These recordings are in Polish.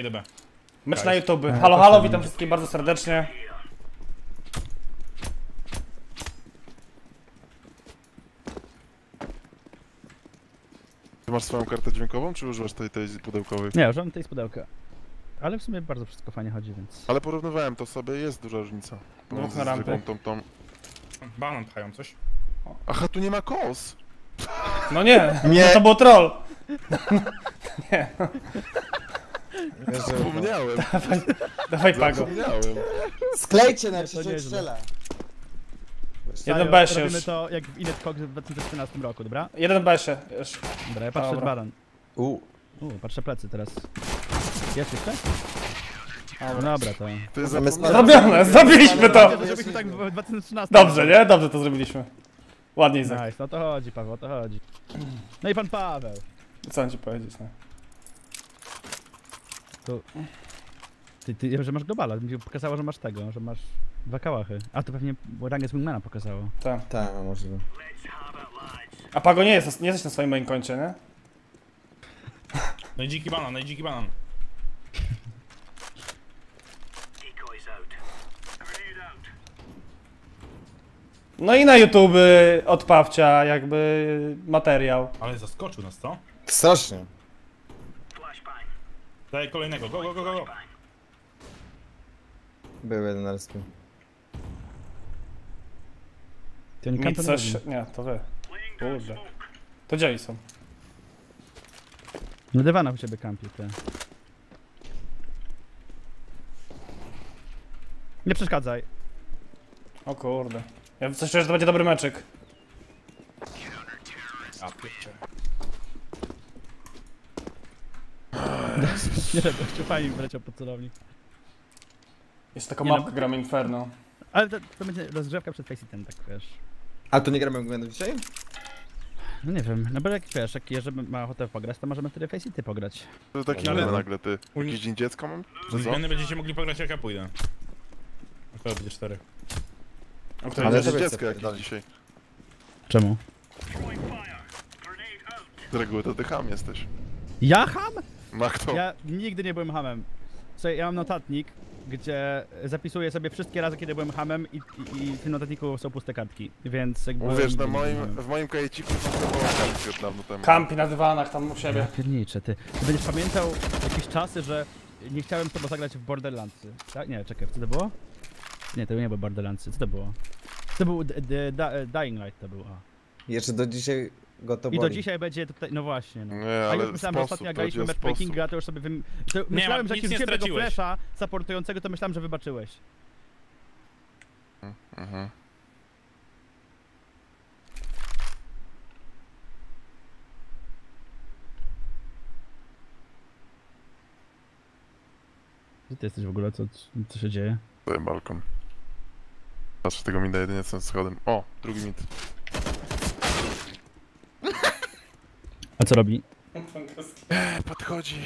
Idę B. Mecz na YouTube. Halo, halo, witam wszystkich bardzo serdecznie. Ty masz swoją kartę dźwiękową, czy używasz tej, tej pudełkowej? Nie, używam tej z pudełka. Ale w sumie bardzo wszystko fajnie chodzi, więc... Ale porównywałem to sobie, jest duża różnica. Pomiędzy na rampie. zwykłą tą, tą... Banan pchają coś. Aha, tu nie ma kos! No nie, Nie. No to był troll. Zapomniałem, Dawaj pago. zapomniałem. Sklejcie na to nieźle. strzela. Jeden Sajo, B się Robimy już. to jak w Inet Cox w 2014 roku, dobra? Jeden B się. Już. Dobra, ja patrzę Dobra. baran. U. U, patrzę plecy teraz. Jest jeszcze? Dobra. Dobra, to... Zrobione, zrobiliśmy to. Tak w 2013... Dobrze, nie? Dobrze to zrobiliśmy. Ładnie Izak. Nice, o to chodzi, Paweł, o to chodzi. No i pan Paweł. Co mam ci powiedzieć, no. Ty, ty, że masz globala, mi się pokazało, że masz tego, że masz dwa kałachy. A to pewnie rangę z Wingmana pokazało. Tak. Tak, możliwe. A Pago nie jest, nie jesteś na swoim moim koncie, nie? No i dziki banan, no i dziki banan. No i na YouTube y, od Pawcia jakby materiał. Ale zaskoczył nas, co? Strasznie. Daj kolejnego, go, go, go, go. go. Był jeden na respie. Ty oni Mi coś... Nie, to wy. Kurde. To gdzie są? Na dywanach u ciebie kampi, ty. Nie przeszkadzaj. O kurde. Ja coś czuję, że to będzie dobry meczyk. A. Nie, gościu fajnie wleciał pod celownik. Jest taką Nie no. mapkę gramy Inferno. Ale to, to będzie rozgrzewka przed Faceitem, tak wiesz. A tu nie gramy Gwenu dzisiaj? No nie wiem, no bo jak wiesz, jak Jerzy ma ochotę pograć, to możemy wtedy Faceity pograć. To taki Ale- ale... nagle, ty. Uni- Jakiś dzień dziecka mam? Zmiany będziecie mogli pograć jak ja pójdę. Akurat będzie cztery. O której Ale Ale... to- sobie dziecka jakieś dzisiaj. Czemu? Z reguły to ty ham jesteś. Ja ham? Ma kto? Ja nigdy nie byłem hamem. Słuchaj, ja mam notatnik, gdzie zapisuję sobie wszystkie razy, kiedy byłem hamem i, i, i w tym notatniku są puste kartki, więc jakby... Nigdy na moim, w moim kajeciku to było kartki od dawno temu. Kampi na dywanach tam u Ja siebie. pierniczę, ty. Ty będziesz pamiętał jakieś czasy, że nie chciałem z tobą zagrać w Borderlandsy. Tak? Nie, czekaj, co to było? Nie, to nie było Borderlandsy, co to było? To był D- D- Da- Dying Light, to był, a. Jeszcze do dzisiaj go to I do dzisiaj będzie tutaj, no właśnie, no. Nie, A ale już myślałem, że sposób, ostatnio jak to graliśmy będzie sposób. to już sobie wym... To myślałem, że jak nic nie nie wziąłem tego straciłeś. flesza supportującego, to myślałem, że wybaczyłeś. Mhm. Gdzie ty jesteś w ogóle? Co, co się dzieje? To jest balkon. Patrzę tego mida jedynie co schodem. O, drugi mid. A co robi? E, podchodzi.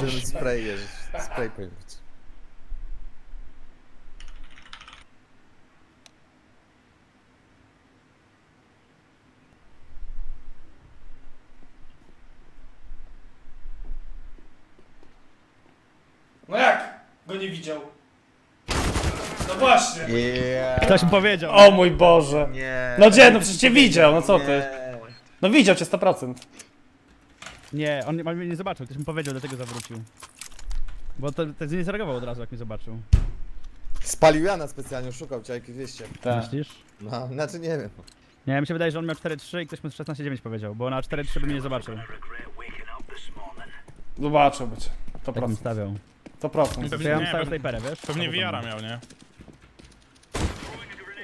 Żeby spray jeździć. Spray pojeździć. No jak? Go nie widział. No właśnie. Yeah. Ktoś mi powiedział. O mój Boże. Nie. No gdzie? No przecież cię widział, no co ty? No widział cię 100%. Nie, on, on mnie nie zobaczył, ktoś mu powiedział, dlatego zawrócił. Bo to, to nie zareagował od razu, jak mnie zobaczył. Spalił Jana specjalnie, szukał cię jakieś wieście. Tak. Myślisz? No, znaczy nie wiem. Nie, mi się wydaje, że on miał 4-3 i ktoś mu 16-9 powiedział, bo na 4-3 by mnie nie zobaczył. Zobaczył być. Tak bym 100%. stawiał. 100%. To ja bym Nie, stawiał pewnie- snajperę, wiesz? Pewnie Wiara miał, nie?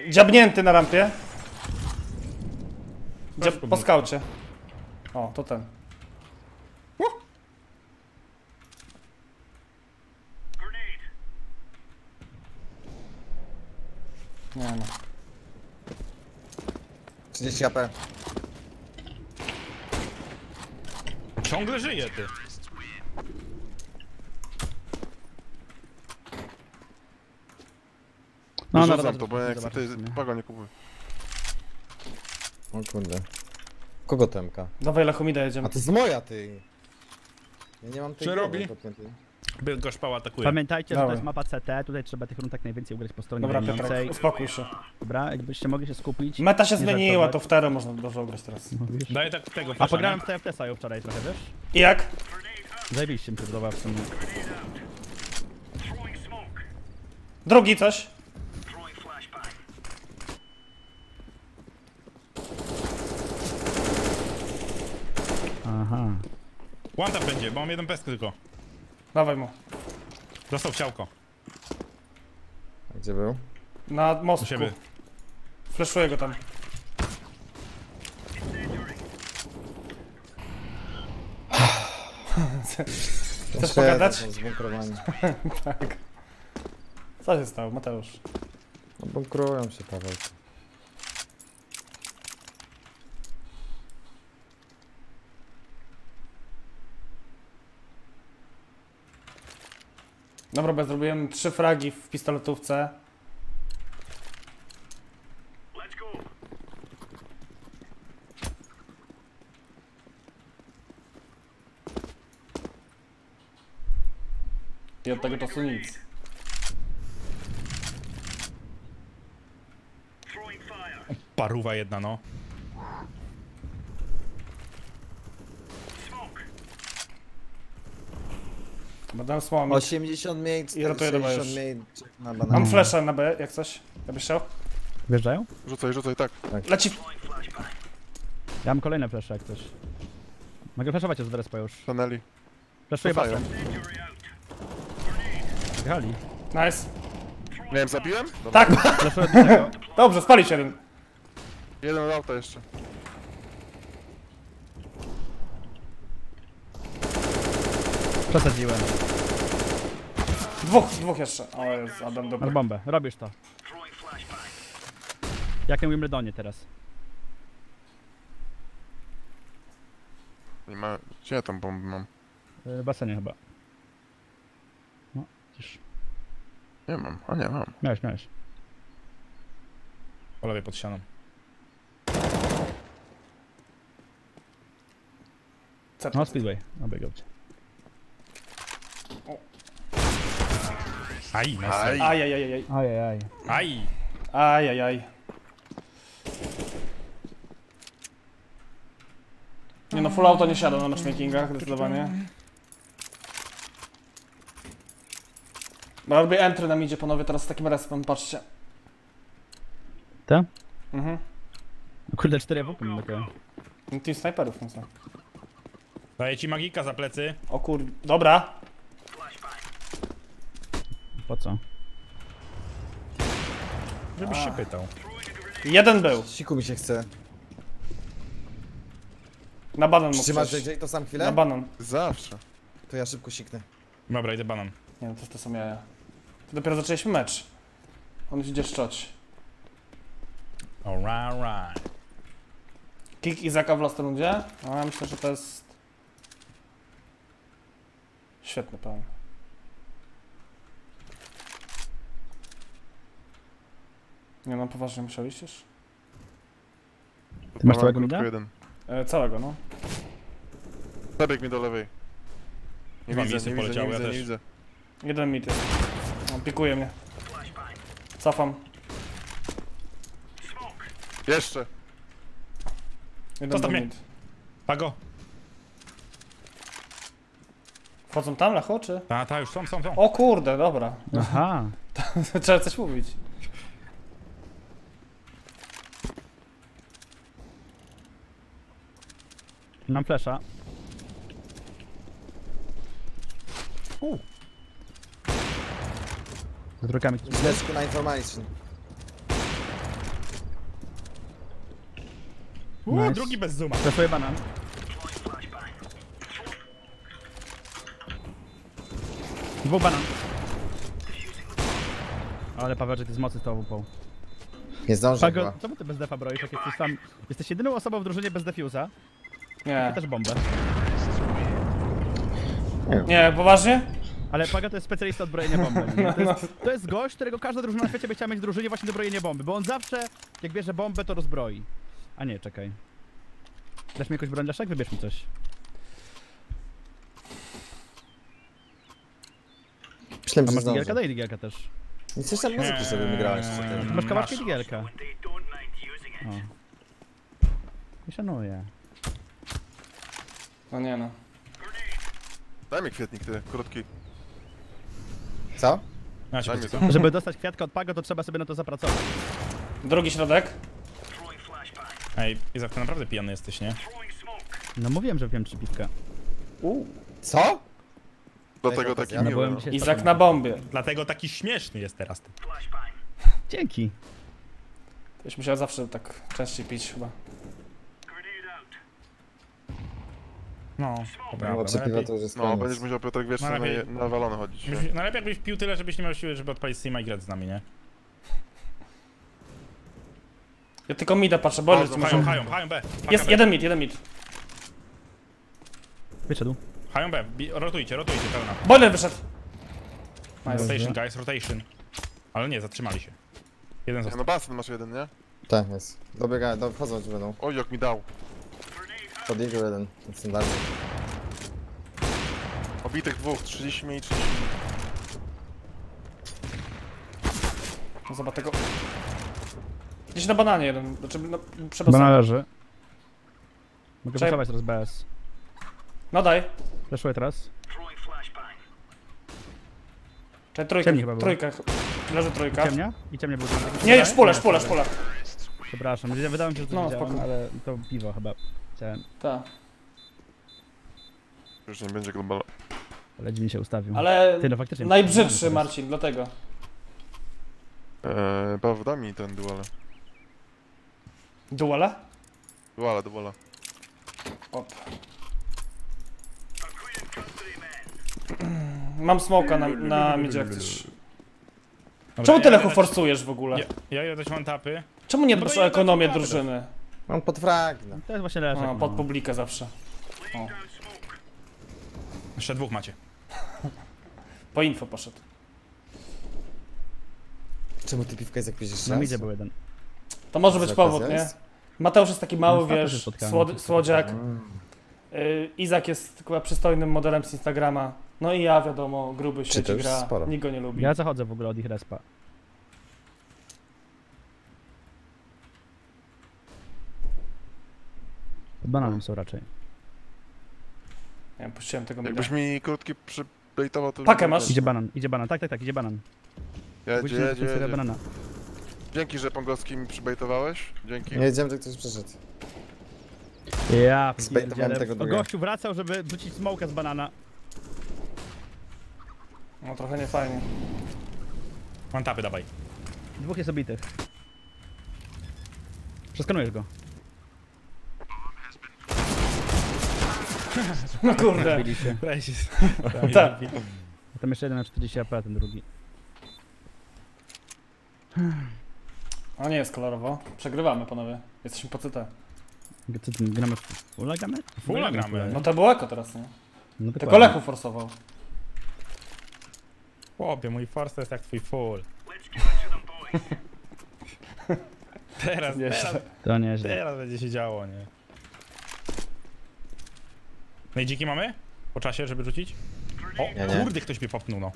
Dziabnięty na rampie. Dziab... Po skaucie. O, to ten. Nie no. 30 AP. Ciągle żyje, ty. No, no, Wyrzucam dobra, to, bo ja jak chcę, sumie. pago nie kupuj. O kurde. Kogo temka? Dawaj Lechomida A jedziemy. to jest moja ty. Ja nie mam tej Co robi? podpiętej. By go szpał atakuje. Pamiętajcie, że to jest mapa CT, tutaj trzeba tych rund jak najwięcej ugrać po stronie Dobra. Piotrek, uspokój się. Dobra, jakbyście mogli się skupić. Meta się zmieniła, to w Tero można dobrze ograć teraz. Mówisz? Daję tak tego A pograłem w TFT-sa wczoraj trochę, wiesz? I jak? Zajebiście mi się podoba w sumie. Drugi coś? Aha. One tap będzie, bo mam jeden pesk tylko. Dawaj mu. Dostał w ciałko. Gdzie był? Na mostku. siebie. Fleszuję go tam. Chcesz pogadać? są Zbunkrowani. Tak. Co się stało, Mateusz? No bunkrują się, Paweł. Dobra, bez zrobiłem trzy fragi w pistoletówce. I od tego czasu nic. Paruwa jedna, no. Będę słomem. 80 miejsc, I rotuję do 60 już. miejsc na Mam flasha na B, jak coś. Jakbyś chciał? Wjeżdżają? Rzucaj, rzucaj, tak. Leci. Ja mam kolejne flesze jak coś. Mogę flashować już z Respa już. Tuneli. Flashuję Cofają. Gali. Nice. Nie wiem, zabiłem? Dobra. Tak, Flashuję do tego. dobrze, spalić jeden. Jeden od auta jeszcze. Przesadziłem. Dwóch, dwóch jeszcze. O, jest Adam dobry. Masz bombę, robisz to. Jak na Wimbledonie teraz. Nie ma... Gdzie ja tam bombę mam? Yy, W basenie chyba. No, widzisz. Nie mam, a nie mam. Miałeś, miałeś. Po lewej pod ścianą. No, Speedway. Obiegał cię. Aj, nice. Aj. Ajajajaj. Ajajaj. Aj. Ajajaj. Nie no, full auto nie siadał na matchmakingach, zdecydowanie. Bo robię entry na midzie, panowie, teraz z takim respem, patrzcie. Te? Mhm. No Kurde, 4 w takie. No, Team sniperów, no co. Daję ci magika za plecy. O kur... Dobra. Po co? Żebyś się pytał. Jeden był. Siku mi się chce. Na banan mógł Trzymasz przejść. JJ to sam Na chwilę? banan. Zawsze. To ja szybko siknę. Dobra, idę banan. Nie no, to, to są jaja. To dopiero zaczęliśmy mecz. On już idzie szczoć. Alright, right. Kick Izaka w last rundzie? No ja myślę, że to jest... Świetny plan. Nie no, poważnie musiałeś już? Ty masz całego mida? jeden. E, całego, no. Zabieg mi do lewej. Nie Dwa widzę, nie widzę, nie ja widzę, nie widzę. Jeden mit jest. On pikuje mnie. Cofam. Jeszcze. Jeden Zostaw mnie. Pago. Wchodzą tam, Lecho, czy? Ta, ta, już są, są, są. O kurde, dobra. Aha. Trzeba coś mówić. Mam flesza. Z drukami. Zleczku na information. Uuu, Nice. drugi bez zooma. Flashuję banan. Dwóch banan. Ale Paweł, że ty z mocy to upał. Nie zdążę Pago, chyba. czemu ty bez defa broisz, jak jesteś tam... Jesteś jedyną osobą w drużynie bez defuza. Nie. Ty też bombę. Nie, poważnie? Ale Paga to jest specjalista od brojenia bomby. nie? To jest, to jest gość, którego każda drużyna na świecie by chciała mieć w drużynie właśnie do brojenia bomby, bo on zawsze, jak bierze bombę, to rozbroi. A nie, czekaj. Dasz mi jakąś broń? Wybierz mi coś. Myślałem, A że masz digielka? Daj digielka też. Nie słyszałem muzyki, żeby mi grałeś. co ty. Masz Masz. kawałki digielka. O. Nie szanuję. No nie no. Daj mi kwietnik, ty, krótki. Co? Ja się Daj mi to. Żeby dostać kwiatka od Pago, to trzeba sobie na to zapracować. Drugi środek. Ej, Izak, ty naprawdę pijany jesteś, nie? No mówiłem, że wiem trzy piwka. Co? Dlatego taki No miły. byłem No. dzisiaj Izak na bombie. Dlatego taki śmieszny jest teraz. Ty. Dzięki. Już musiał zawsze tak częściej pić chyba. No, to No, prawda. jest No, koniec. będziesz musiał Piotrek wiecznie No, na, lepiej- na walony chodzić. nie? byś- najlepiej jakbyś pił tyle, żebyś nie miał siły, żeby odpalić Steama i grać z nami, nie? Ja tylko mida patrzę, bo Bardzo muszą... Hają, hają, hają B. Paka Jest B. jeden mid, jeden mid. Wyszedł. Hają B, Bi- rotujcie, rotujcie, pełna. Boiler wyszedł. Rotation, guys, rotation. Ale nie, zatrzymali się. Jeden Nie, został. No basen masz jeden, nie? Tak, jest. Dobiega, do, wchodzą ci będą. Oj, jak mi dał. Pod jego jeden. Standardnie. Obitych dwóch, 30 mniej, 30 No zobacz tego. Gdzieś na bananie jeden, znaczy no, przed Bana basem. leży. Mogę Czekaj. flashować teraz BS. No daj. Flashuję teraz. Czekaj, trójka, chyba było. trójka. Leży trójka. Ciemnia? I ciemnia był Nie, nie, szpulę, szpulę, szpulę. Przepraszam, wydawało mi się, że to No, widziałem, spoko. ale to piwo chyba. Chciałem, Tak. Już nie będzie global. ale dziwnie się ustawił. Ale Ty, no faktycznie. najbrzydszy. Marcin, dlatego. Eee, mi ten duale. Duale? Duale, duale. Op. Mam smoka na, na midzie jak chcesz. Czemu ja tyle dać- forsujesz w ogóle? Ja, ja idę dać one-tapy. Czemu nie No dbasz ja o ekonomię drużyny? Mam pod frag, no. To jest właśnie Leszek. No, pod publikę zawsze. Jeszcze dwóch macie. Po info poszedł. Czemu ty piwka jest jak piszesz Na midzie był jeden. To może być powód, nie? Mateusz jest taki mały, No, wiesz, spotkałem. słod słodziak. Y, Izak jest chyba przystojnym modelem z Instagrama. No i ja wiadomo, gruby siedzi już gra, sporo. nikt go nie lubi. Ja zachodzę w ogóle od ich respa. Pod bananem są raczej. Wiem, puściłem tego mida. Jakbyś mi krótki przybejtował, to... Pakę masz? Idzie banan, idzie banan. Tak, tak, tak, idzie banan. Jedzie, jedzie, jedzie. banana. Dzięki, że Pongowski mi przybejtowałeś. Dzięki. Nie wiedziałem, że ktoś przyszedł. Ja Zbejtowałem pierdzielę. tego drugiego. Gościu wracał, żeby wrzucić smoka z banana. No trochę nie fajnie. One-tapy dawaj. Dwóch jest obitych. Przeskanujesz go. No kurde. Zabili się. Tak. A Tam jeszcze jeden na 40 AP, ten drugi. O nie jest kolorowo. Przegrywamy panowie. Jesteśmy po CT. Co ty, gramy w fulla gramy? Fulla gramy. No to było eko teraz, nie? No Tylko dokładnie. Lechu forsował. Chłopie, mój force jest jak twój full. teraz, teraz, To nieźle. teraz będzie się działo, nie? No i dziki mamy? Po czasie, żeby rzucić? O, Ja nie. kurde, ktoś mnie popnął, no.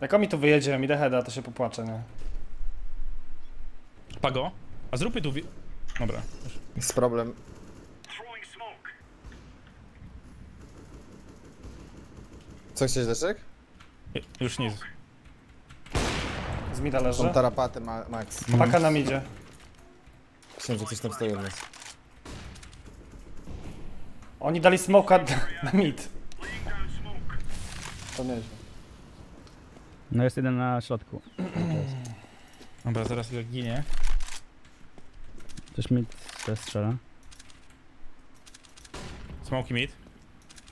Jak on mi tu wyjedzie, mi heada, to się popłaczę, nie? Pago? A zróbmy tu... Wi- Dobra. Jest problem. Co chciałeś, Leszek? Je- Już nic. Z mida leży. Tą tarapatę ma Max. Paka na midzie. Myślałem, że ktoś tam stoi od nas. Oni dali smoka na mid. To nieźle. No jest jeden na środku. Dobra, zaraz jak ginie. Ktoś mi też strzela. Smoky mid.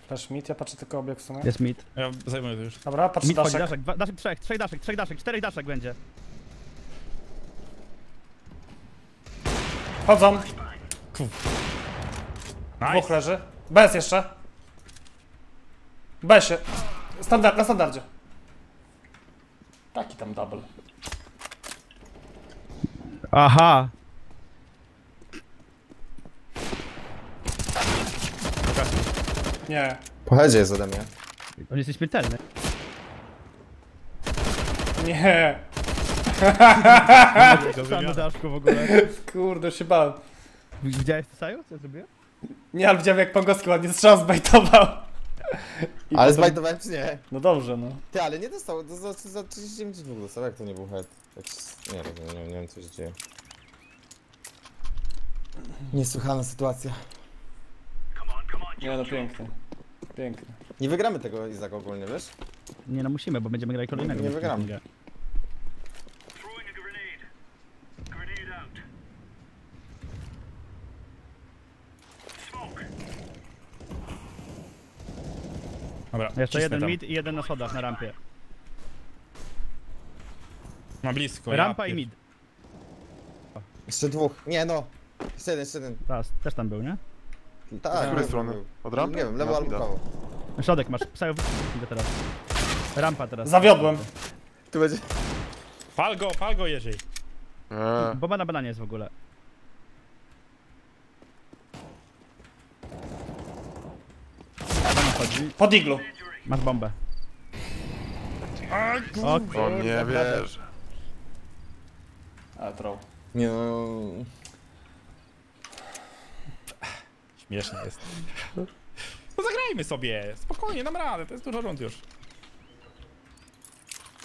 Flash mid, ja patrzę tylko obieg w sumie. Jest mid. Ja zajmuję to już. Dobra, patrzę Mid chodzi, daszek. daszek. Dwa- Daszek trzech, trzech daszek, trzech daszek, czterech daszek będzie. Chodzą. Dwóch Nice. leży. Bez jeszcze. Besie. Standard, na standardzie. Taki tam double. Aha! Nie. Po headzie jest ode mnie. On jest śmiertelny. Nie, na daszku w ogóle. kurde, się bałem. Widziałeś to Saju? Co ja zrobiłem? Nie, ale widziałem jak Pongowski ładnie strzał zbejtował. I Ale potem- zbajdowałem czy nie? No dobrze, no. Ty, ale nie dostał, to za, za 39 dwóch dostał, jak to nie był head? Jak, nie, nie, nie, nie wiem co się dzieje. Niesłychana sytuacja. Nie no, piękny. Piękny. Nie wygramy tego Izak ogólnie, wiesz? Nie no musimy, bo będziemy grali kolejnego. Nie więc wygramy. Dobra, Jeszcze jeden tam. mid i jeden na schodach na rampie. Ma blisko. ja Rampa i pier- mid. Jeszcze dwóch. Nie no. Jeszcze jeden, jeszcze jeden. Teraz, też tam był, nie? Tak. Z której strony? Od rampy? Nie wiem, lewo albo prawo. Środek masz, wypuść go teraz. Rampa teraz. Zawiodłem. Tu będzie... Pal go, pal go Jerzy. Eee, Bomba na bananie jest w ogóle. Banan chodzi. Pod iglu. Masz bombę. O, o nie wiesz. Ale troll. Nie no... Śmiesznie jest. No zagrajmy sobie, spokojnie, dam radę, to jest dużo rund już.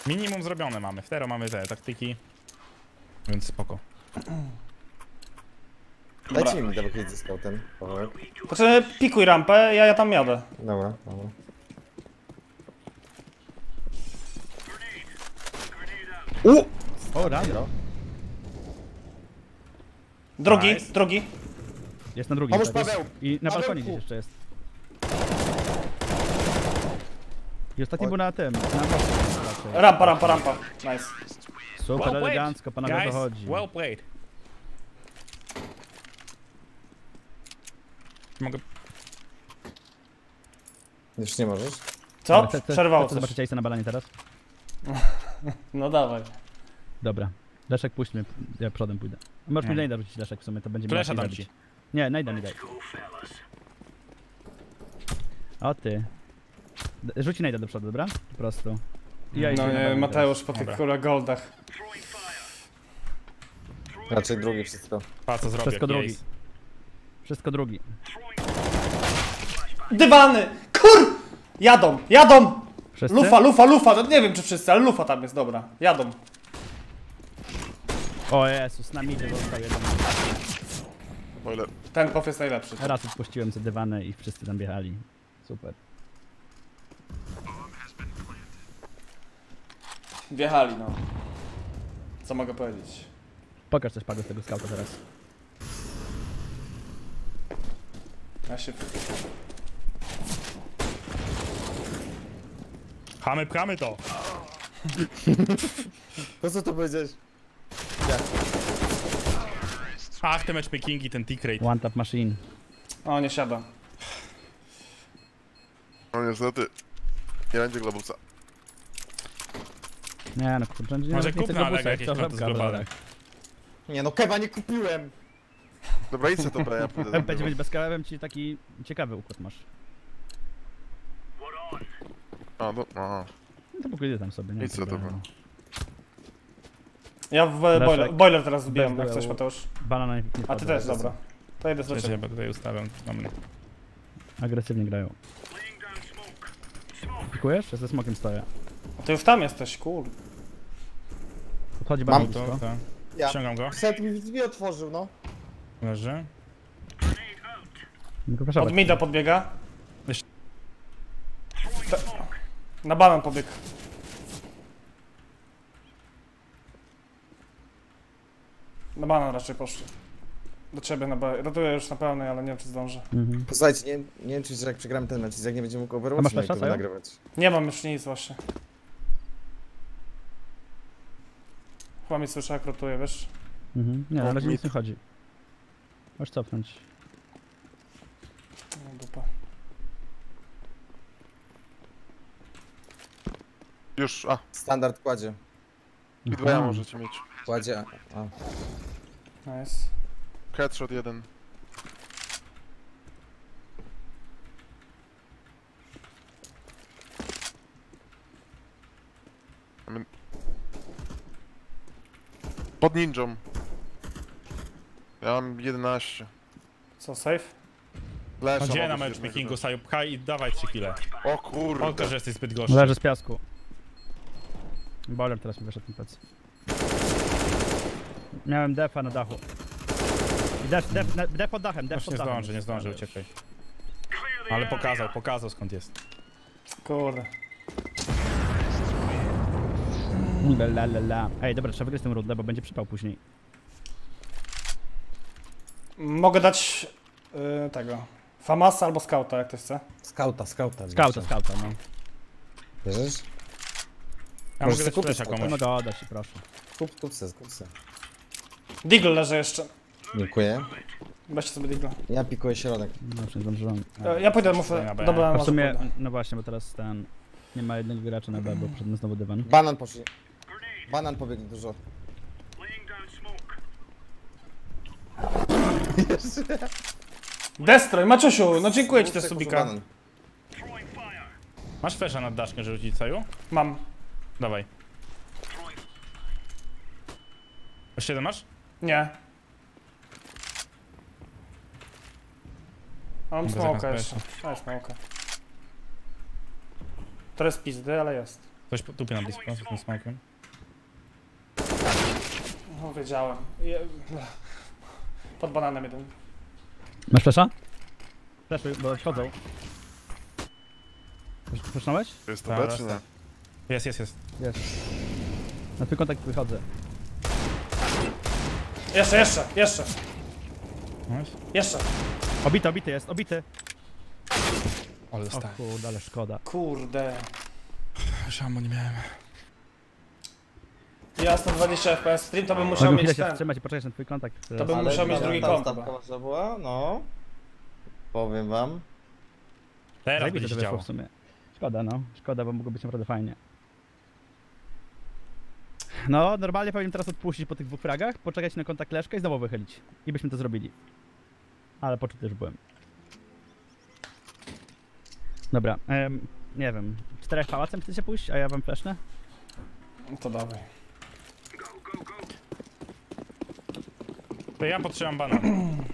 Minimum zrobione mamy, w tero mamy te taktyki. Więc spoko. Dajcie mi double hit zyskał ten. Pawełek. Znaczy, pikuj rampę, ja, ja tam jadę. Dobra, dobra. U! O, rano. Drugi, Nice. drugi. Jest na drugim. Pomóż tak, jest. Paweł! I na balkonie Pawełku! gdzieś jeszcze jest. I ostatni był na tym. Na. Rampa, rampa, rampa. Nice. Super elegancko, panowie Guys, dochodzi. well played. Mogę... Już nie możesz? Co? Te- te- Przerwało chcę zobaczyć Ace'a na balanie teraz? No dawaj. Dobra. Leszek puść mnie, ja przodem pójdę. Możesz mi najda rzucić Leszek w sumie, to będzie mi Flesza dam ci. Nie, najda mi daj. O ty. Rzuci najda do przodu, dobra? Po prostu. Ja No nie, Mateusz po tych kurwa goldach. Raczej drugi wszystko. Pa, co zrobię, Wszystko drugi. Wszystko drugi. Dywany! Kur! Jadą, jadą! Wszyscy? Lufa, lufa, lufa, no nie wiem czy wszyscy, ale lufa tam jest, dobra. Jadą. O Jezus, na midzie został jeden. Boiler. Ten pof jest najlepszy. Raz odpuściłem sobie dywany i wszyscy tam biegali. Super. Wjechali, no. Co mogę powiedzieć? Pokaż coś Pago z tego skauta teraz. Ja się... Chamy, pchamy to. Po co to powiedziałeś? Ach, te matchmakingi, ten tick rate. One tap machine. O, nie siada. No niestety. Nie będzie globusa. Nie no, kurczę, nie, Może go Alega busać, jakieś to żabka, zglobale. dobra. Nie no, kewa nie kupiłem! Dobra, idź to ja pójdę Będzie być bez kawem, ci taki ciekawy układ masz. A, do, aha. No to pokój tam sobie, nie? Idź sobie, problemu. dobra. Ja w e, Leszek. boiler, boiler teraz zbijam, jak coś Mateusz. Banana nie A ty też, dobra. To idę z ja bo tutaj ustawiam. Dobra. Agresywnie grają. Pikujesz? Ja ze smokiem stoję. A ty już tam jesteś, kur... Podchodzi Mam bardzo To, blisko. to. Ja. Ściągam go. Set mi drzwi otworzył, no. Leży. Tylko proszę Od mida podbiega. Jeszcze- Te- Na banan pobiegł. Na banan raczej poszli. Do ciebie na B. Rotuję już na pełnej, ale nie wiem czy zdążę. Mhm. Posłuchajcie, nie, nie wiem czy jak przegramy ten mecz, jak nie będziemy mógł A masz Overwatch YouTube Saju? nagrywać. Nie mam już nic właśnie. Chyba mi słyszę jak rotuję, wiesz? Mhm. Nie, O, na razie mid. nic nie chodzi. Możesz cofnąć. No dupa. Już, a. Standard kładzie. I dwa ja możecie mieć. Kładzie. A. Nice. Headshot jeden. Pod ninją. Ja mam 11. Co, safe? Lesza Gdzie na matchmakingu, Saju? Pchaj i dawaj 3 kile. O kurde. Tylko, że jesteś zbyt gorzki. Leży z piasku. Boiler teraz mi wyszedł na plecy. Miałem defa na dachu. I Def, def, na- def pod dachem, def Już pod nie dachem. zdąży, nie zdąży, uciekaj. Ale pokazał, pokazał skąd jest. Kurde. La, la, la, la. Ej, dobra, trzeba wygrać tę rundę, bo będzie przypał później. Mogę dać y, tego. Famasa albo Scouta, jak ktoś chce. Skauta, skauta. Skauta, skauta, no. Bierzesz? Ja Możesz mogę dać kupić flesza komuś. No go oddać ci, proszę. Kup, kup se, kup se. Deagle leży jeszcze. Dziękuję. Weźcie sobie Deagle. Ja pikuję środek. No, już nie zdążyłem. E, Ja pójdę, B. Dobra, A w może sumie, pójdę. no właśnie, bo teraz ten... Nie ma jednego gracza na B, bo przed znowu dywan. Banan poszli. Banan pobiegł dużo. Destroy, Maciusiu, no dziękuję ci też kurwa, subika. banan. Masz flesza nad daszkiem, żeby rzucić, Saju? Mam. Dawaj. Jeszcze jeden masz? Nie. A mam smoka jeszcze. Daj smoka. To jest pizdy, ale jest. Ktoś po- tupie na blisko z tym smokiem. No wiedziałem. Je... Pod bananem jeden. Masz flesza? Fleszuj, bo wchodzą. Flesznąłeś? To jest to Dobra, B czy nie? tak. Jest, jest, jest. Jest. Na twój kontakt wychodzę. Jeszcze, jeszcze, jeszcze, Nice. jeszcze. Obity, obity jest, obity. Ale O dostałem. kurde, ale szkoda. Kurde. Szambo nie miałem. Ja 120 FPS stream, to bym musiał Mogę chwilę mieć się ten. wstrzymać i poczekać na twój kontakt. To bym musiał mieć drugi komp stawka chyba. wasza była? No. Powiem wam. Teraz Zajebiście będzie to się wyszło działo. w sumie. Szkoda, no. Szkoda, bo mogło być naprawdę fajnie. No, normalnie powinien teraz odpuścić po tych dwóch fragach, poczekać na kontakt Leszka i znowu wychylić. I byśmy to zrobili. Ale poczuty już byłem. Dobra, em, nie wiem. Czterech pałacem chcecie pójść, a ja wam flesznę? To dawaj. To ja potrzebam banan,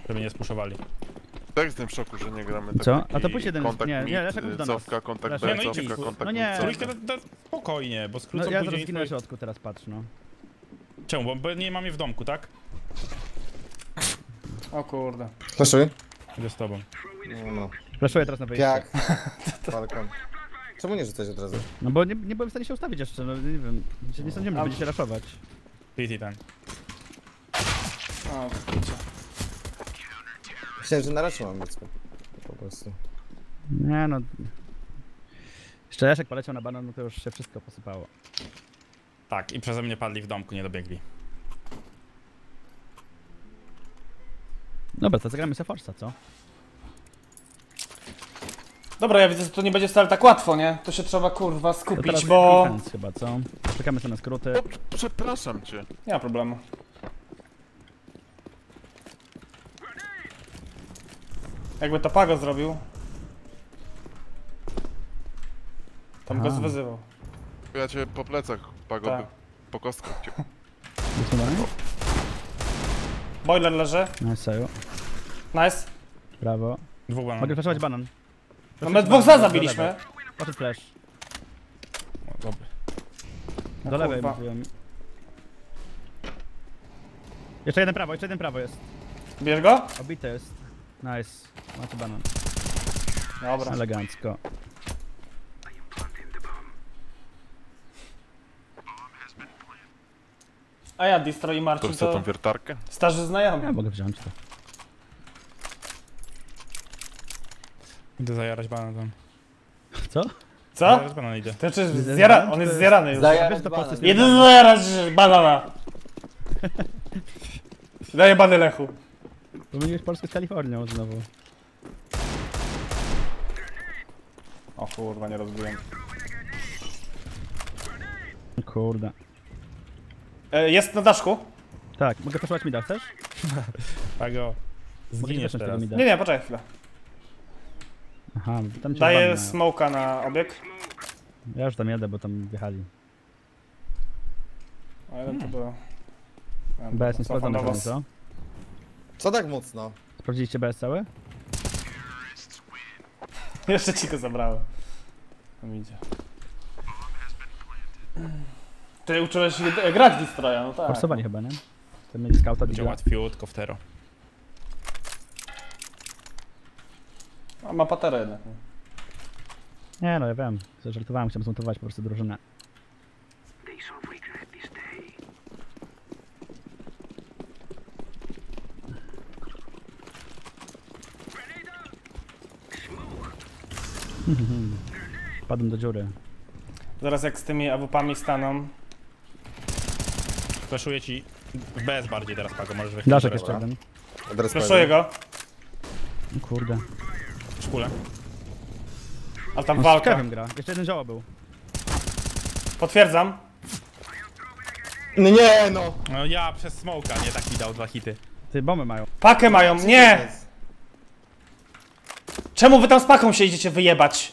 żeby nie spuszowali. Tak jestem w szoku, że nie gramy Co? taktyki A to pójdź jeden- Kontakt nie, mid, nie, Leszek, chodź do nas. cofka, kontakt Leszek. B, Nie, no cofka, kontakt No mid, nie. cofka. To, to spokojnie, bo skrócą No ja zaraz później... zginę na środku, teraz patrz, no. Czemu? Bo- Bo nie mam je w domku, tak? O kurde. Flaszuj. Idę z tobą. No, no. Flaszuję teraz na wyjście. Piak. Falcon. Czemu nie rzucać od razu? No bo nie, nie byłem w stanie się ustawić jeszcze, no nie wiem. Nie, sądziłem, że będziecie raszować. TT ten. O. Myślałem, że na razie mam dziecko. Po prostu. Nie no. Jeszcze Leszek poleciał na banan, no to już się wszystko posypało. Tak, i przeze mnie padli w domku, nie dobiegli. Dobra, to zagramy sobie Forza, co? Dobra, ja widzę, że to nie będzie wcale tak łatwo, nie? To się trzeba kurwa To skupić, teraz bo... defense chyba, co? Czekamy sobie na skróty. O, przepraszam cię. Nie ma problemu. Jakby to Pago zrobił, to bym go Aha. zwyzywał. Ja cię po plecach, Pago, Tak. po kostkach cię. Boiler leży. Nice, Saju. Nice. Brawo. Dwóch bananów. Mogę flashować banan. No my dwóch za zabiliśmy. Poszedł flash. O, Dobry. No Do lewej kurwa. mówiłem. Jeszcze jeden prawo, jeszcze jeden prawo jest. Bierz go? Obity jest. Nice. Macie banan. Dobra. Elegancko. A ja Distro i To Marcin chcę tą to wiertarkę? starzy znajomi. Ja mogę wziąć to. Idę zajarać banan tam. Co? Co? Zajarać banan idzie. To czy zjara... On jest zjarany już. Zajarać Weź to. Jeden zajarać banana. Daję bany Lechu. Pomyliłeś Polskę z Kalifornią znowu. O kurwa, nie rozbiłem. Kurde. E, jest na daszku? Tak, mogę flashować mida, chcesz? Pago. Mogę Zginiesz tego teraz. Nie, nie, poczekaj chwilę. Aha, tam cię Daję walną. smoka na obieg. Ja już tam jadę, bo tam wjechali. Jeden to było. BS nie sprawdzamy was. co? Co tak mocno? Sprawdziliście BS cały? Jeszcze ci go zabrałem. Tam idzie. Ty uczyłeś się e, grać Destroya, no tak. Forsowali chyba, nie? To mieli scouta Będzie digla. łatwiutko w tero. A ma paterę jednak. nie? Nie no, ja wiem. Żartowałem, chciałem zmontować po prostu drużynę. Padłem do dziury. Zaraz jak z tymi AWP-ami staną. Flaszuję ci w BS bardziej teraz, Pago, możesz wyjść. Daszek jeszcze jeden. Flaszuję go, O kurde. Szpulę. ale tam On walka. Kevin gra. Jeszcze jeden zioło był. Potwierdzam. No nie no! No ja przez smoka, nie tak mi dał dwa hity. Ty bomby mają. Pakę mają, nie! Czemu wy tam z paką się idziecie wyjebać?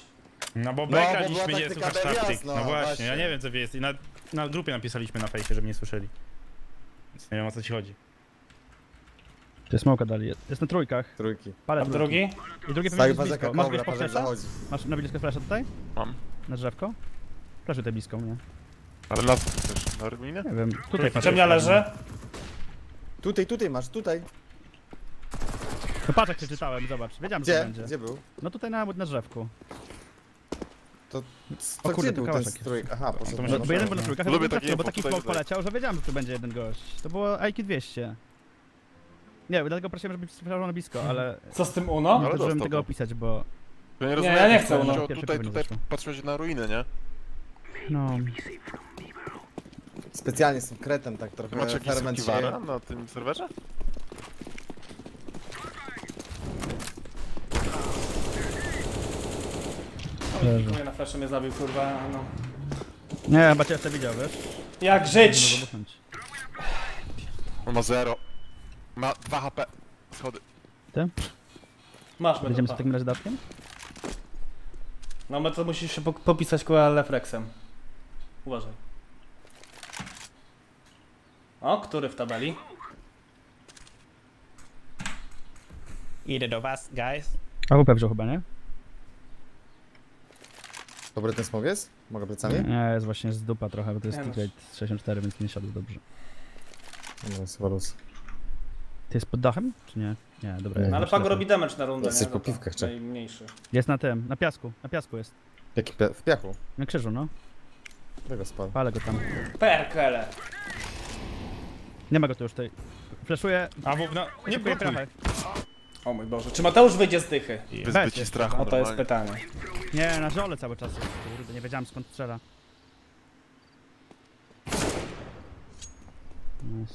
No bo bo B była graliśmy, nie taktyka słuchasz taktyk. no, No właśnie, właśnie. ja nie wiem co wy jest. I na, na grupie napisaliśmy na fejsie, żeby nie słyszeli. Więc nie wiem o co ci chodzi. Ty smoka dali. Jest na trójkach. Trójki. Palę A drugi? I drugi pewnie Stary jest patrz blisko. Masz kobra, gdzieś po patrz flesza? zachodzi. Masz na blisko flesza tutaj? Mam. Na drzewko? Flaszuj tutaj blisko mnie. Ale na co ty chcesz? Na ruinie? Nie wiem. Tutaj Czym ja leżę? Tutaj, tutaj masz, tutaj. No patrz jak przeczytałem, zobacz. Wiedziałem, że to Gdzie? będzie. Gdzie był? No tutaj na, na drzewku. To, O to kurde, gdzie to był ten kałaszek jest. strójek? Aha, poszedł. to Bo, może bo jeden był na trójkach, a Lubię takie trafił, bo info, taki tutaj, smok poleciał, że wiedziałem, że tu będzie jeden gość. To było IQ 200. Nie, dlatego prosiłem, żeby być sprawdzony blisko, ale Co z tym nie Uno? Ale zdążyłem dostał tego to. opisać, bo... Ja nie, Nie, rozumiem, ja nie chcę, no. Pierwszy Tutaj, powinien tutaj patrzyłeś na ruiny, nie? No... Specjalnie z tym kretem tak trochę Macie jakieś ferment się... na tym serwerze? Dziękuję, na flesze mnie zabił, kurwa, no. Nie, chyba cię jeszcze widział, wiesz? Jak żyć? mogę buchnąć. On ma zero. Ma 2 HP. Schody. Masz Będziemy z medopa. takim razie daszkiem? No my to musisz się po- popisać koła Lefrexem. Uważaj. O, który w tabeli? Idę do was, guys. AWP wziął chyba, nie? Dobry ten smog jest? Mogę plecami? Nie, jest właśnie z dupa trochę, bo to jest Nie, ticket 64, więc nie siadł dobrze. No, jest. Ty jest pod dachem? Czy nie? Nie, dobra. Nie. No ale Pago robi damage na rundę, Jest nie? piwkę chce. Najmniejszy. Jest na tym, na piasku, na piasku jest. Jaki pia w piachu? Na krzyżu, no. Którego spadł? Palę go tam. Perkele. Nie ma go tu już tutaj. Flaszuję. A w no, nie blokuj. O mój Boże, czy Mateusz wyjdzie z dychy? Wyzbyci jest. strachu O to jest normalnie. pytanie. Nie, na żole cały czas. jest. Kurde, nie wiedziałem skąd strzela. Nice.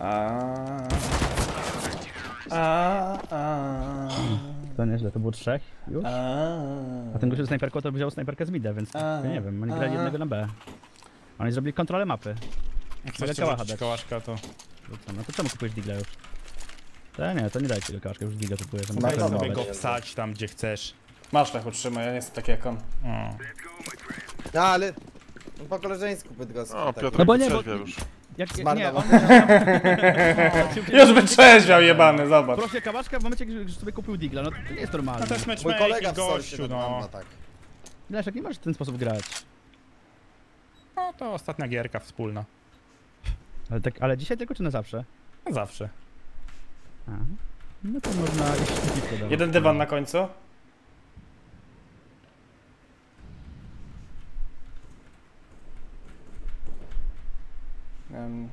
A. A. A. To nieźle, to było trzech już. A. A ten gościu z snajperką to wziął snajperkę z mida, więc nie wiem, oni grali jednego na B. Oni zrobili kontrolę mapy. Jak chcesz kałacha rzucić to... No to czemu kupujesz digla już? To nie, to nie dajcie tego kaszkę, już digla kupuję. No mogę i sobie go wsać tam, gdzie chcesz. Masz tak utrzymaj, ja nie jestem taki jak on. O. A, ale... No, po koleżeńsku Bydgoski. O, tak. Piotr No bo nie, bo- już. Jak, nie, on... Już wytrzeźwiał jebany, zobacz. Proszę kałaszka w momencie, gdy sobie kupił digla, no to nie jest normalne. No to jest Mój kolega w gościu, tak no. tak. Leszek, nie możesz w ten sposób grać. No to ostatnia gierka wspólna. Ale, tak, ale dzisiaj tylko czy na zawsze? No zawsze. A. No to można iść. Jeden dywan na końcu. Em,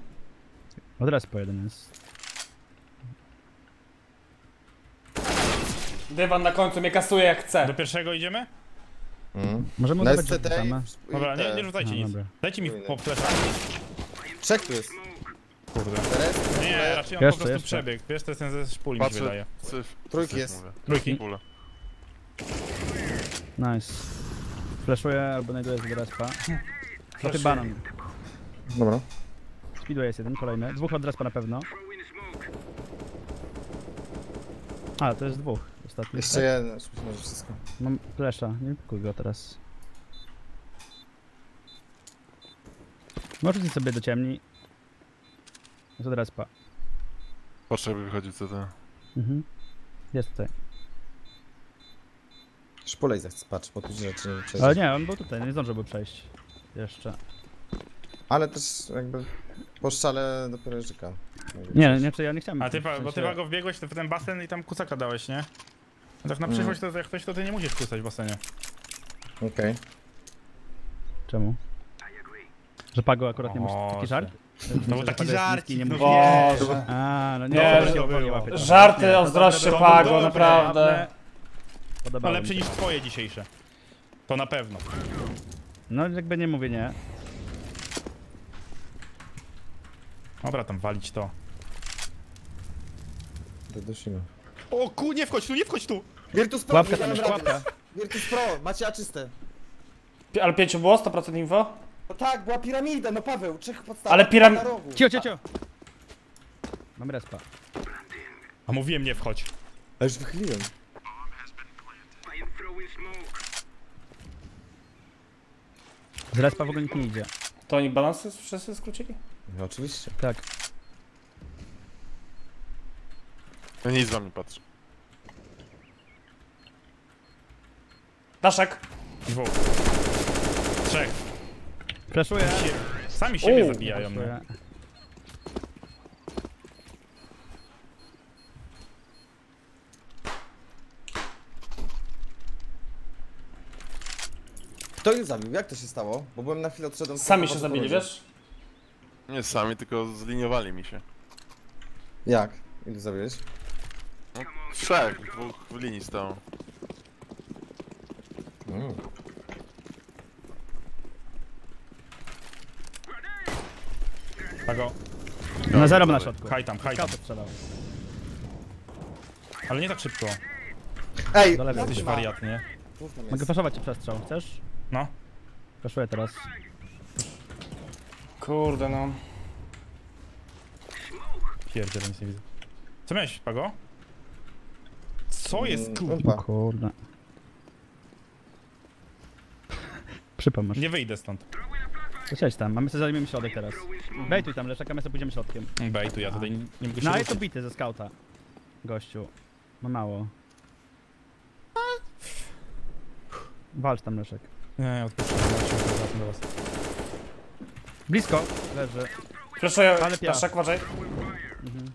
Od razu po jeden jest. dywan na końcu mnie kasuje jak chce. Do pierwszego idziemy? Mm. Możemy Na odebrać SCT same. i... Dobra, nie, te- nie rzucajcie A, nic. dobra. Dajcie mi po flesza. Trzech tu jest. Kurde. Teraz? Nie, raczej on Jeszcze, po prostu jeszcze. przebieg. Wiesz, to jest ten ze szpuli mi się Patrzę. wydaje. Cyf. Trójki cyf jest. mówię. Trójki. Pula. Nice. Flashuję albo znajduję z respa. Trochę banan. Dobra. Speedway jest jeden, kolejny. Dwóch od respa na pewno. A, to jest dwóch ostatni. Jeszcze tak? jeden, może wszystko. Mam flesza, nie kuj go teraz. Możecie sobie do ciemni. Co teraz pa. Potrzeby wychodzi co to. Mhm. Jest tutaj. Szpulej zechce, patrz, bo tu rzeczy nie Ale nie, on był tutaj, nie zdążyłby przejść. Jeszcze. Ale też jakby po szczale dopiero rzeka. Nie, nie, nie, ja nie chciałem. A ty, w sensie... bo ty go wbiegłeś w ten basen i tam kucaka dałeś, nie? No tak na Mm. przyszłość to jak ktoś, to ty nie musisz kusać w basenie. Okej. Czemu? Że Pago akurat nie musi. O, Taki żart? No bo taki i nie no musi. Boże. A, no nie, Nie, to łapie. Żarty Nie, o dobre, Pago, naprawdę. No Podobało mi lepsze niż twoje dzisiejsze. To na pewno. No jakby nie mówię nie. Dobra, tam walić to. Dodusimy. O ku, nie wchodź tu, nie wchodź tu! Virtus Pro, Pułapka nie tam jest, pułapka. Virtus Pro, macie aczyste. Pi- Ale pięciu było? 100% info? No tak, była piramida, no Paweł, trzech podstaw. Ale piram- na rogu. Cio, cio, cio. Mam respa. A mówiłem nie wchodź. A już wychyliłem. Z respa w ogóle nikt nie idzie. To oni balansy wszyscy skrócili? No oczywiście. Tak. Ja nie z wami patrzę. Daszek. Dwóch. Trzech. Flashuję. Sami siebie U. zabijają. Kto ich zabił? Jak to się stało? Bo byłem na chwilę odszedłem. z Sami się zabili, wiesz? Nie sami, tylko zliniowali mi się. Jak? Ilu zabiłeś? No, trzech, dwóch w linii stało. Mm. Pago, Na zero na środku. haj tam, haj tam. Ale nie tak szybko. Ej, Do lewej. Jesteś kurwa. wariat, nie? Mogę jest. flashować ci przestrzał, chcesz? No. Flashuję teraz. Kurde no. Pierdziele, nic nie widzę. Co miałeś, Pago? Co jest, Mm, ku... Umpa. Kurde. Przypom masz. Nie wyjdę stąd. Siedź tam, mamy sobie zajmiemy środek teraz. Bejtuj tam, leszaka, my sobie pójdziemy środkiem. Bejtu, ja tutaj nie, nie mogę się No i to bity ze skauta. Gościu. Ma mało. Walcz tam leszek. Nie, ja odpuszczam, ja się wracam do was. Blisko leży. Ale piach. Daszek, uważaj. Mhm.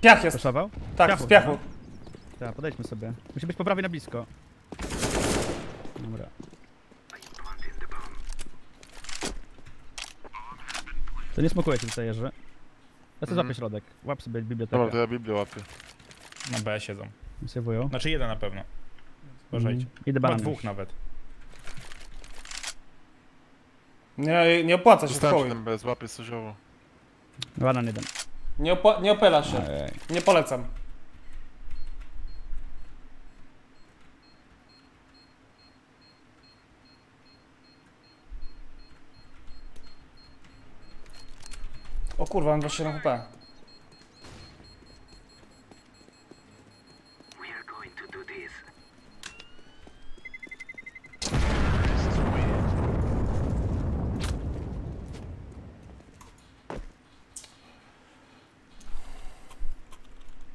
Piach jest. Flashował? Tak, Piachu, w piachu. Tak, podejdźmy sobie. Musi być po prawej na blisko. Dobra. To nie smokuje ci tutaj, Jerzy. Ja sobie Mhm. złapię środek. Łap sobie Dobra, bibliotekę. to ja Biblię łapię. Na B siedzą. Sejwują. Znaczy jeden na pewno. Uważajcie. Mhm. Idę banan. dwóch nawet. Nie, nie opłaca się Zostałem ten bez, łapię sozioło. Banan jeden. Nie, opła- nie opyla się. Ojej. Nie polecam. Kurwa, mam 27 HP.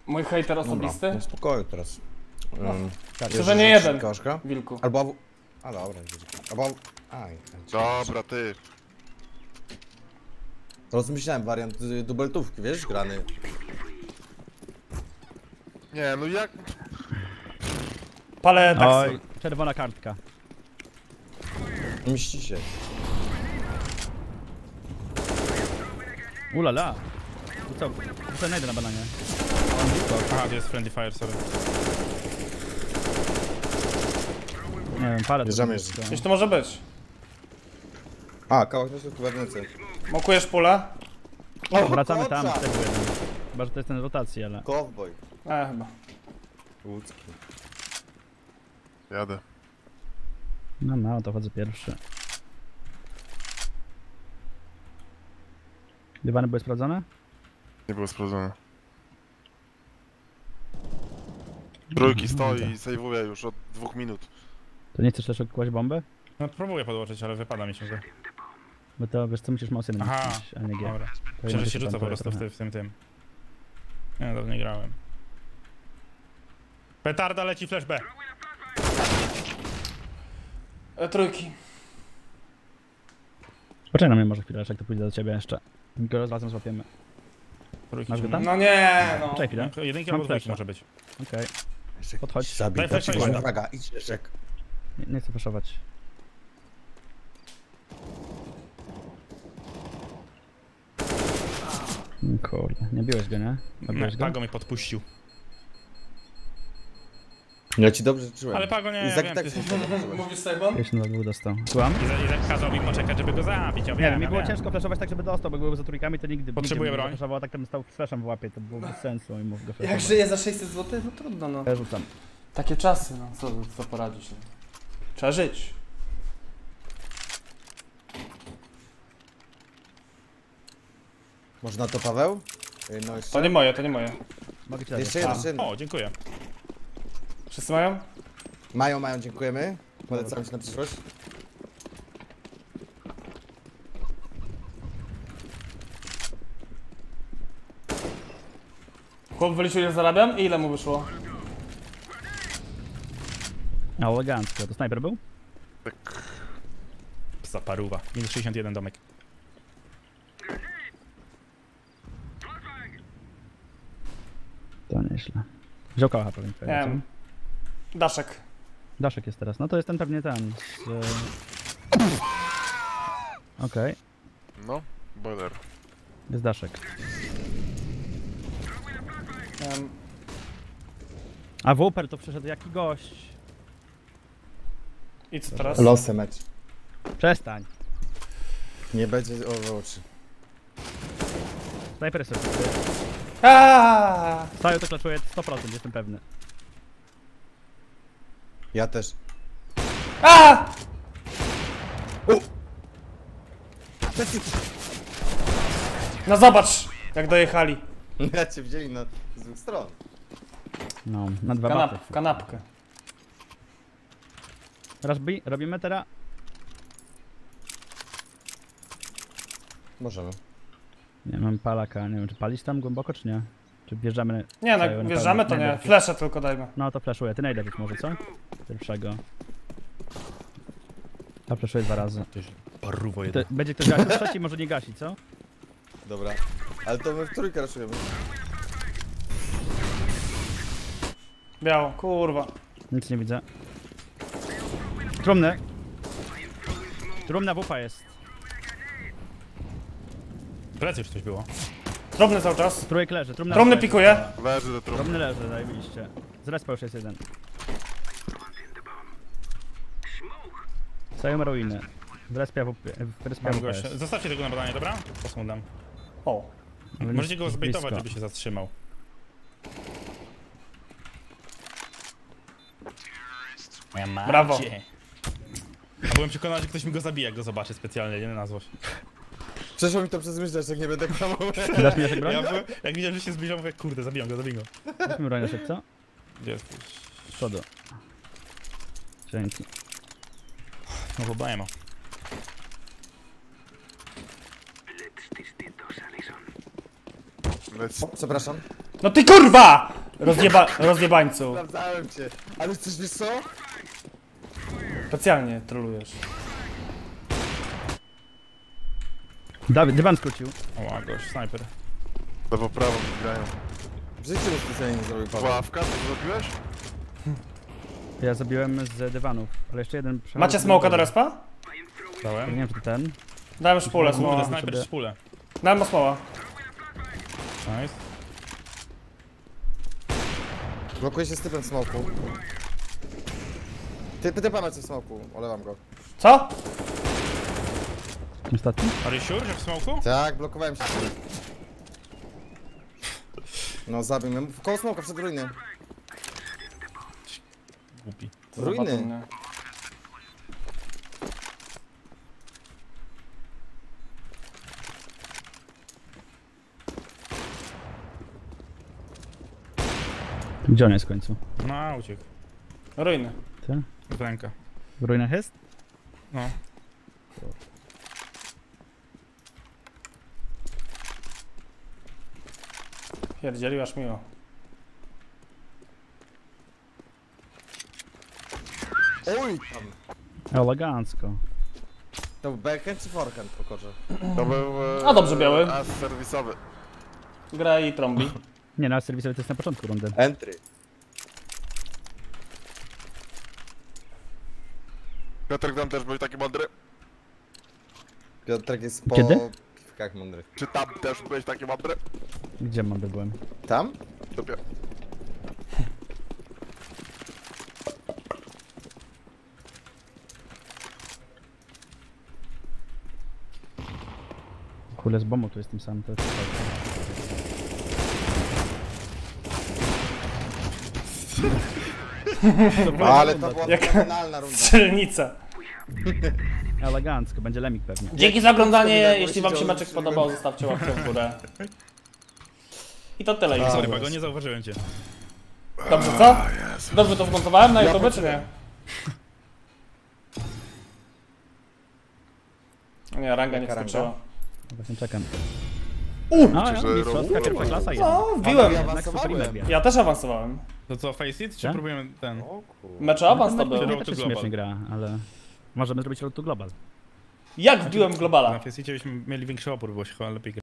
Mój hejter Dobra, osobisty? no spokoju teraz. Um, Tak. Że nie jeden. Koszka? Wilku. Albo... A dobra, albo... Aj. Dobra, ty. Rozmyślałem wariant y, dubeltówki, wiesz, grany. Nie, no jak? Palę tak. Oj, czerwona kartka. Mści się. Ulala. I co? Co najdę na bananie? Aha, to jest friendly fire, sorry. Nie wiem, parę. Bierzemy blisko. Gdzieś to może być. A, kawałek środku wewnętrzny. Mokujesz pulę? O, Wracamy tam, z tego jeden. Chyba, że to jest ten rotacji, ale... Cowboy. E, chyba. Łódzki. Jadę. No, no, to chodzę pierwszy. Dywany były sprawdzone? Nie było sprawdzone. Trójki stoi i sejwuje już od dwóch minut. To nie chcesz też kłaść bombę? No próbuję podłożyć, ale wypada mi ciągle. Bo to wiesz co, musisz jeden Aha, nacisnąć, a nie G. Dobra. Inaczej się rzuca po prostu w, trochę. ty, w tym tym. Nie, no, nie grałem. Petarda leci flash B. E, trójki. Poczekaj na mnie może chwilę, jak to pójdę do ciebie jeszcze. Go razem złapiemy. Trójki Masz go tam? No nie, no. Poczekaj chwilę. No, Jedynki albo dwójki może być. Okej, Podchodź. Zabij, Daj to ci flasha, powiem. idź. Uwaga, idź Leszek. nie, nie chcę flashować. Kurde, nie biłeś go, nie? Nie, go? Pago mnie podpuścił. Ja ci dobrze życzyłem. Ale Pago nie, I ja wiem, tak się Mówisz Sejbon? Na dwóch dostał. Słucham? Izak Izak kazał mi poczekać, żeby go zabić, ja Nie wiem, mi ja było wiem. ciężko flashować tak, żeby dostał, bo były za trójkami, to nigdy Potrzebuję broń. a tak bym stał z flashem w łapie, to było bez sensu i mów go Jak żyje za 600 zł? No trudno, no. Ja rzucam. Takie czasy, no. Co, co poradzić? No. Trzeba żyć. Można to Paweł? Y, No jeszcze. To nie moje, to nie moje. Mogę. Jeszcze jeszcze jedno. O, dziękuję. Wszyscy mają? Mają, mają, dziękujemy. Polecam ci na przyszłość. Chłop wyliczył ile zarabiam i ile mu wyszło? A, elegancko. To snajper był? Psa paruwa. Minus 61 domek. To nieźle. Wziął kałacha pewnie. Wiem. Daszek. Daszek jest teraz. No to jest ten pewnie ten. Z... e, Okej, No, boiler. jest Daszek. Wiem. A Wooper to przyszedł jaki gość. I co teraz? Losy mecz. Przestań. Nie będzie o oczy. Snajper jest sobie. Aaaa! Stają to klaczuje 100%, jestem pewny. Ja też. A! No zobacz, jak dojechali. Ja cię widzieli na z dwóch stron. No, na dwa Kanap, baty. w kanapkę. Teraz bi, robimy teraz. Możemy. Nie mam palaka, nie wiem czy palić tam głęboko czy nie? Czy wjeżdżamy? Nie no, na wjeżdżamy to Nie, flesze tylko dajmy. No to flashuję, ty najlepiej może co? Pierwszego. Ja flashuję dwa razy. Paruwo To, będzie ktoś gasił trzeci, może nie gasi, co? Dobra. Ale to my w trójkę raszujemy. Biało, kurwa. Nic nie widzę. Trumny. Trumna wupa jest. Plecy już coś było. Drobny cały czas. Trójek leży, trumna Trumny leży. pikuje. Leży do. Trumny leży, zajebiliście. Z respa już jest jeden. Stają ruiny. W respia wup, w respia Mam wupa gościa. jest. Zostawcie tego na badanie, dobra? Posmudam. O. Możecie go zbejtować, blisko. żeby się zatrzymał. Moja macie. Brawo. A byłem przekonany, że ktoś mi go zabije, jak go zobaczy specjalnie, nie na złość. Przeszło mi to przez myśl, że jak nie będę kłamał. Dasz mi Jacek broń? Ja byłem, jak widziałem, że się zbliżał, mówię, kurde, zabijam go, zabijam go. Dasz mi broń Jacek, co? Gdzie jest? Z przodu. Dzięki. No chyba nie ma. Lec. Przepraszam. No ty kurwa! Rozjeba rozjebańcu. Sprawdzałem cię. Ale chcesz wiesz co? Specjalnie trolujesz. Dawid, dywan skrócił. O, gość, snajper. Lewo, prawo mi grają. W życiu bym specjalnie nie zrobił Paweł. Ławka, co zrobiłeś? Ja zabiłem z dywanów, ale jeszcze jeden przechodził. Macie smoka do respa? Nie Dałem. wiem, czy to ten. Dałem szpulę Kurde, smoła. snajper sobie- szpulę. Dałem smoła. Nice. Blokuje się z typem w smoku. Ty, ty pana w smoku. Olewam go. Co? Ostatni? Are you sure, że w smoku? Tak, blokowałem się. tym. No zabił mnie. W koło smoka, przed ruiny. Głupi. Ruiny. Gdzie on jest w końcu? No, uciekł. Ruiny. Ty? Ręka. W ruinach jest? No. Pierdzieli aż miło. Oj tam. Elegancko. To był backhand czy forehand pokorze? To był... e, A dobrze, biały. As serwisowy. Gra i trąbi. Nie, na serwisowy to jest na początku rundy. Entry. Piotrek tam też był taki mądry. Piotrek jest po Kiedy? piwkach mądrych. Czy tam też byłeś taki mądry? Gdzie mądry byłem? Tam? Tobie. Kule z bombą tu jestem sam, to jest... Ale to była fenomenalna runda. Strzelnica. Elegancko, będzie lemik pewnie. Dzięki za oglądanie. Jeśli wam się meczek podobał, zostawcie łapkę w górę. I to tyle już. Sorry, Pago, nie zauważyłem cię. Dobrze, co? Dobrze to wmontowałem na YouTube, czy nie? Nie, ranga nie wskoczyła. ranga? Właśnie czekam. U! A, Czy że ja, mistrzowska pierwsza klasa jest. No, wbiłem. Ja też awansowałem. To co, face it, czy Tak? próbujemy ten? O kur... Meczu awans to był. Też to Global. śmiesznie gra, ale... Możemy zrobić Road to Global. Jak wbiłem globala? Na face byśmy mieli większy opór, było się chyba lepiej